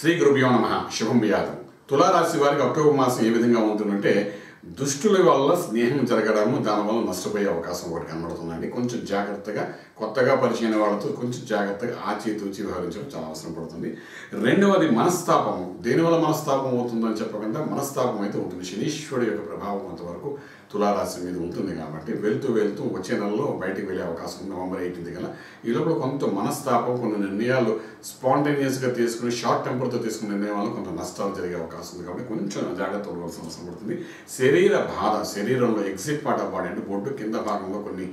శ్రీ గురుభ్యో నమ. శుభం వ్యాధం తులారాశి వారికి అక్టోబర్ మాసం ఏ విధంగా ఉంటుందంటే దుష్టుల వల్ల స్నేహం జరగడము దానివల్ల నష్టపోయే అవకాశం ఒకటి కనబడుతుందండి. కొంచెం జాగ్రత్తగా కొత్తగా పరిచయం వాళ్ళతో కొంచెం జాగ్రత్తగా ఆచితూచి వ్యవహరించడం చాలా అవసరం పడుతుంది. రెండవది మనస్తాపం దేనివల్ల మనస్తాపం అవుతుందని చెప్పకుండా మనస్తాపం అయితే ఉంటుంది. శనీశ్వరుడు యొక్క ప్రభావం కొంతవరకు తులారాశి మీద ఉంటుంది కాబట్టి వెళ్తూ వెళ్తూ వచ్చే నెలలో బయటికి వెళ్ళే అవకాశం ఉంది. నవంబర్ ఎయిటీన్త్ కల్లా ఈ లోపల కొంత మనస్తాపం కొన్ని నిర్ణయాలు స్పాంటేనియస్గా తీసుకుని షార్ట్ టెంపర్తో తీసుకునే నిర్ణయం వల్ల కొంత నష్టాలు జరిగే అవకాశం ఉంది కాబట్టి కొంచెం జాగ్రత్త ఉండవలసిన అవసరం పడుతుంది. శరీర బాధ శరీరంలో ఎగ్జిట్ పార్ట్ ఆఫ్ బాడీ అంటే బొడ్డు కింద భాగంలో కొన్ని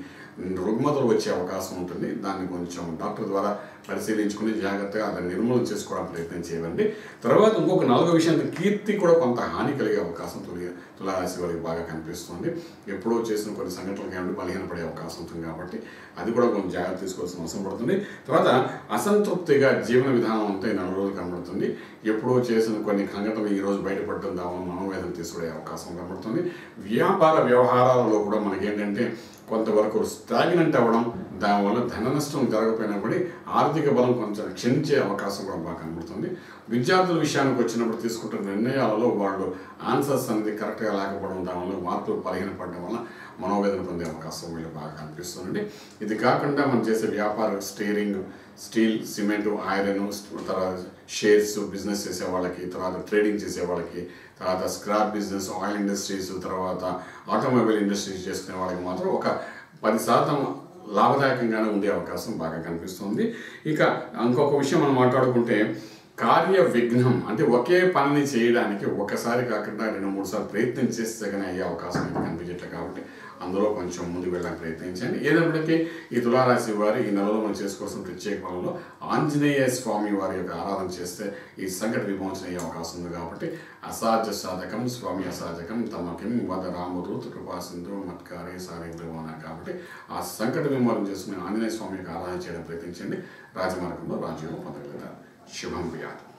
రుగ్మతలు వచ్చే అవకాశం ఉంటుంది. దాన్ని కొంచెం డాక్టర్ ద్వారా పరిశీలించుకుని జాగ్రత్తగా దాన్ని నిర్మూలన చేసుకోవడానికి ప్రయత్నం చేయండి. తర్వాత ఇంకొక నాలుగో విషయం కీర్తి కూడా కొంత హాని కలిగే అవకాశం తొలి తులారాశి వారికి బాగా కనిపిస్తుంది. ఎప్పుడో చేసిన కొన్ని సంఘటనలు కాబట్టి బలహీనపడే అవకాశం ఉంటుంది కాబట్టి అది కూడా కొంచెం జాగ్రత్త తీసుకోవాల్సిన అవసరం పడుతుంది. తర్వాత అసంతృప్తిగా జీవన విధానం అంతా నెల రోజులు కనబడుతుంది. ఎప్పుడో చేసిన కొన్ని సంఘటనలు ఈరోజు బయటపడడం దాని మనోవేదన తీసుకునే అవకాశం కనబడుతుంది. వ్యాపార వ్యవహారాలలో కూడా మనకేంటంటే కొంతవరకు స్టాగ్నెంట్ అవ్వడం దానివల్ల ధన నష్టం జరగకపోయినప్పటి ఆర్థిక బలం కొంచెం క్షీణించే అవకాశం కూడా బాగా కనబడుతుంది. విద్యార్థుల విషయానికి వచ్చినప్పుడు తీసుకుంటున్న నిర్ణయాలలో వాళ్ళు ఆన్సర్స్ అనేది కరెక్ట్గా లేకపోవడం దానివల్ల మార్పులు బలహీనపడడం వల్ల మనోవేదన పొందే అవకాశం వీళ్ళు బాగా కనిపిస్తుందండి. ఇది కాకుండా మనం చేసే వ్యాపార స్టీరింగ్ స్టీల్ సిమెంట్ ఐరన్ తర్వాత షేర్స్ బిజినెస్ చేసే వాళ్ళకి తర్వాత ట్రేడింగ్ చేసే వాళ్ళకి తర్వాత స్క్రాప్ బిజినెస్ ఆయిల్ ఇండస్ట్రీస్ తర్వాత ఆటోమొబైల్ ఇండస్ట్రీస్ చేసుకునే వాళ్ళకి మాత్రం ఒక పది శాతం లాభదాయకంగానే ఉండే అవకాశం బాగా కనిపిస్తుంది. ఇక ఇంకొక విషయం మనం మాట్లాడుకుంటే కార్య విఘ్నం అంటే ఒకే పనిని చేయడానికి ఒకసారి కాకుండా రెండు మూడు సార్లు ప్రయత్నం చేస్తే కానీ అయ్యే అవకాశం అయితే కనిపించట్లేదు కాబట్టి అందులో కొంచెం ముందుకు వెళ్ళడానికి ప్రయత్నించండి. ఏదైనప్పటికీ ఈ తులారాశి వారి ఈ నెలలో మనం చేసుకోవాల్సిన ప్రత్యేక పనుల్లో ఆంజనేయ స్వామి వారి యొక్క ఆరాధన చేస్తే ఈ సంకట విమోచన అయ్యే అవకాశం ఉంది కాబట్టి అసాధ్య సాధకం స్వామి అసాధకం తమకిం వద రాముడు కృపా సింధు మత్కారే సారే కాబట్టి ఆ సంకట విమోచన చేసుకుని ఆంజనేయ స్వామి యొక్క ఆరాధన చేయడం ప్రయత్నించండి. రాజమార్గంలో రాజయోగం పొందగలుగుతారు. శుభం వ్యాధి